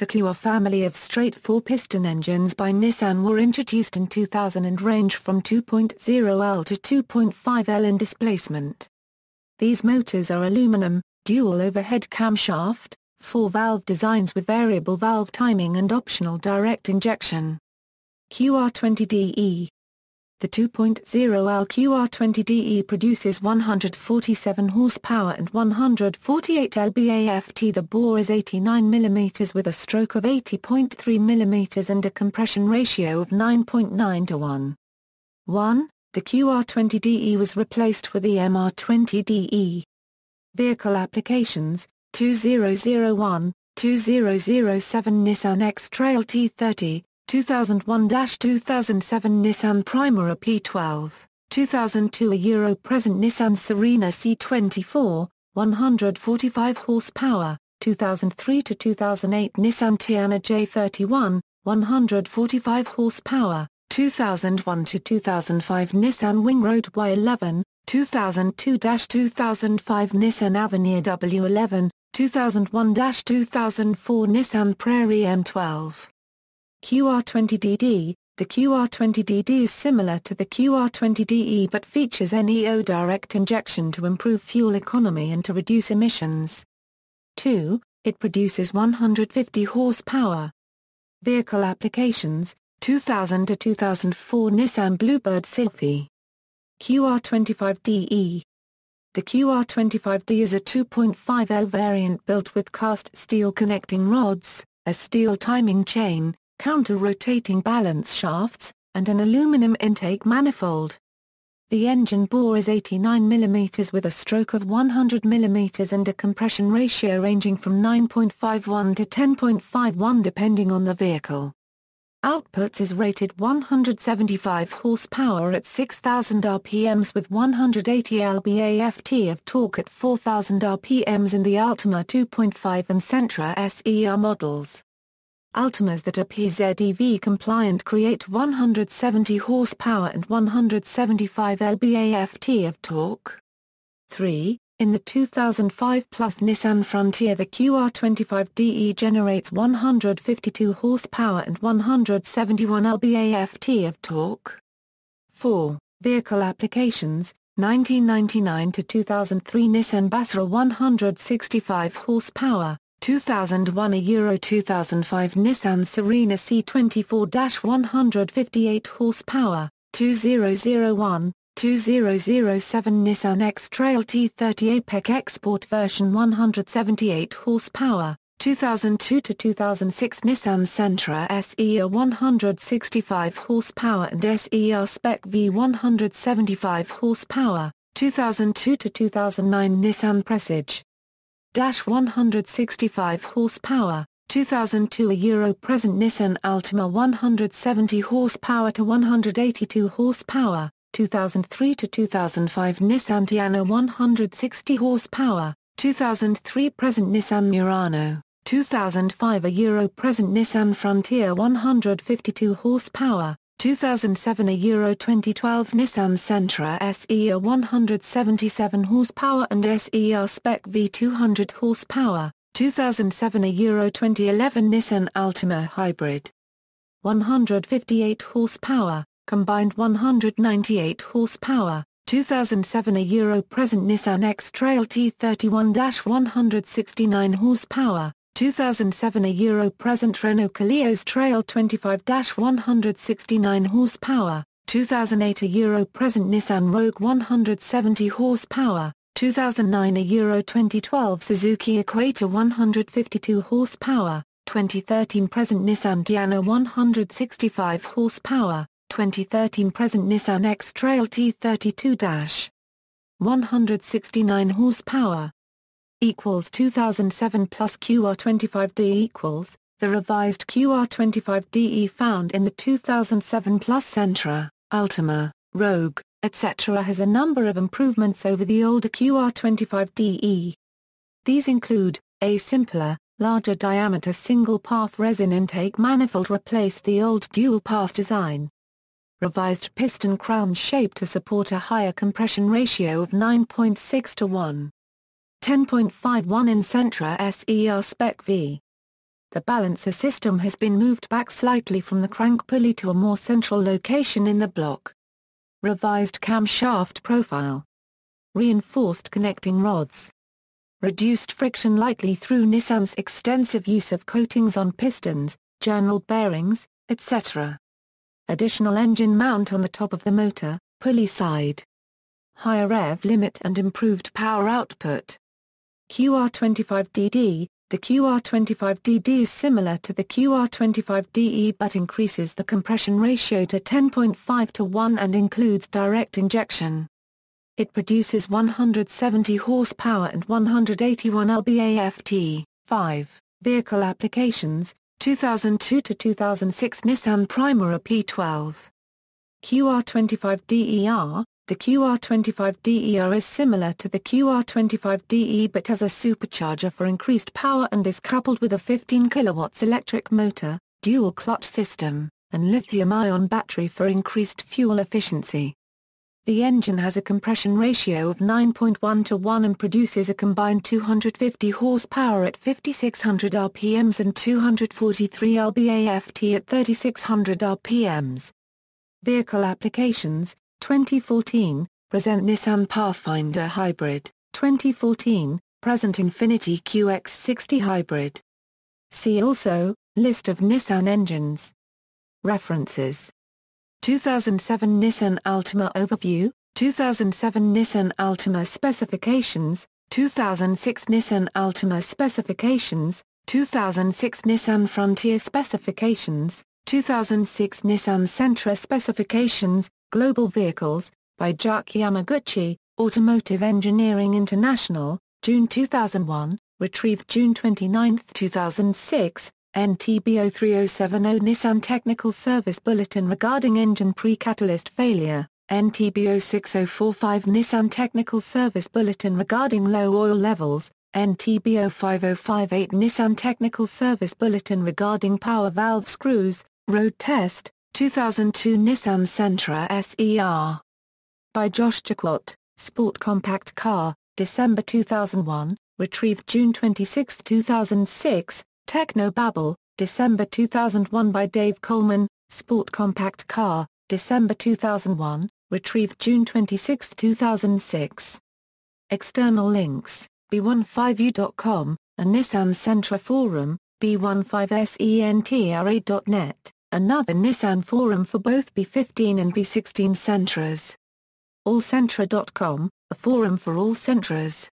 The QR family of straight four-piston engines by Nissan were introduced in 2000 and range from 2.0L to 2.5L in displacement. These motors are aluminum, dual overhead camshaft, four-valve designs with variable valve timing and optional direct injection. QR20DE the 2.0L QR20DE produces 147 horsepower and 148 lb-ft. The bore is 89 mm with a stroke of 80.3 mm and a compression ratio of 9.9 to 1. 1. The QR20DE was replaced with the MR20DE. Vehicle applications, 2001, 2007 Nissan X-Trail T30, 2001-2007 Nissan Primera P12, 2002 a Euro present Nissan Serena C24, 145 horsepower, 2003-2008 Nissan Teana J31, 145 horsepower, 2001-2005 Nissan Wingroad Y11, 2002-2005 Nissan Avenir W11, 2001-2004 Nissan Prairie M12. QR20DD The QR20DD is similar to the QR20DE but features NEO direct injection to improve fuel economy and to reduce emissions. 2. It produces 150 horsepower. Vehicle applications, 2000 to 2004 Nissan Bluebird Sylphy. QR25DE The QR25D is a 2.5L variant built with cast steel connecting rods, a steel timing chain, counter-rotating balance shafts, and an aluminum intake manifold. The engine bore is 89 mm with a stroke of 100 mm and a compression ratio ranging from 9.51 to 10.51 depending on the vehicle. Outputs is rated 175 horsepower at 6,000 rpms with 180 lb-ft of torque at 4,000 rpms in the Altima 2.5 and Sentra SER models. Altimas that are PZEV compliant create 170 horsepower and 175 lb-ft of torque. 3. In the 2005 plus Nissan Frontier the QR25DE generates 152 horsepower and 171 lb-ft of torque. 4. Vehicle applications 1999 to 2003 Nissan Bassara 165 horsepower, 2001 a Euro 2005 Nissan Serena C24-158 horsepower, 2001, 2007 Nissan X-Trail T30 APEC Export version 178 horsepower, 2002 to 2006 Nissan Sentra SER 165 horsepower and SER Spec V 175 horsepower, 2002 to 2009 Nissan Presage Dash 165 horsepower, 2002 a Euro present Nissan Altima 170 horsepower to 182 horsepower, 2003 to 2005 Nissan Teana 160 horsepower, 2003 present Nissan Murano, 2005 a Euro present Nissan Frontier 152 horsepower, 2007 a Euro 2012 Nissan Sentra SER 177 horsepower and SER Spec V 200 horsepower, 2007 a Euro 2011 Nissan Altima Hybrid. 158 horsepower, combined 198 horsepower, 2007 a Euro present Nissan X-Trail T31-169 horsepower, 2007 a Euro present Renault Koleos Trail 25-169 horsepower, 2008 a Euro present Nissan Rogue 170 horsepower, 2009 a Euro 2012 Suzuki Equator 152 horsepower, 2013 present Nissan Teana 165 horsepower, 2013 present Nissan X-Trail T32 169 horsepower, equals 2007 plus QR25D equals, the revised QR25DE found in the 2007 plus Sentra, Altima, Rogue, etc. has a number of improvements over the older QR25DE. These include, a simpler, larger diameter single-path resin intake manifold replaced the old dual-path design. Revised piston crown shape to support a higher compression ratio of 9.6 to 1. 10.51 in Sentra SER Spec V. the balancer system has been moved back slightly from the crank pulley to a more central location in the block. Revised camshaft profile. Reinforced connecting rods. Reduced friction lightly through Nissan's extensive use of coatings on pistons, journal bearings, etc. Additional engine mount on the top of the motor, pulley side. Higher rev limit and improved power output. QR25DD The QR25DD is similar to the QR25DE but increases the compression ratio to 10.5 to 1 and includes direct injection. It produces 170 horsepower and 181 lb-ft. 5. Vehicle applications 2002 to 2006 Nissan Primera P12. QR25DER The QR25DER is similar to the QR25DE but has a supercharger for increased power and is coupled with a 15 kW electric motor, dual clutch system, and lithium-ion battery for increased fuel efficiency. The engine has a compression ratio of 9.1 to 1 and produces a combined 250 horsepower at 5600 rpms and 243 lb-ft at 3600 rpms. Vehicle applications, 2014, present Nissan Pathfinder Hybrid, 2014, present Infiniti QX60 Hybrid. See also, List of Nissan engines. References 2007 Nissan Altima Overview, 2007 Nissan Altima Specifications, 2006 Nissan Altima Specifications, 2006 Nissan Frontier Specifications, 2006 Nissan Sentra Specifications, Global Vehicles, by Jack Yamaguchi, Automotive Engineering International, June 2001, retrieved June 29, 2006, NTBO 3070 Nissan Technical Service Bulletin regarding engine pre-catalyst failure, NTBO 6045 Nissan Technical Service Bulletin regarding low oil levels, NTBO 5058 Nissan Technical Service Bulletin regarding power valve screws, road test, 2002 Nissan Sentra SER. By Josh Jacquot, Sport Compact Car, December 2001, retrieved June 26, 2006, Technobabble, December 2001 by Dave Coleman, Sport Compact Car, December 2001, retrieved June 26, 2006. External links, b15u.com, a Nissan Sentra forum, b15sentra.net, another Nissan forum for both B15 and B16 Sentras. AllSentra.com, a forum for all Sentras.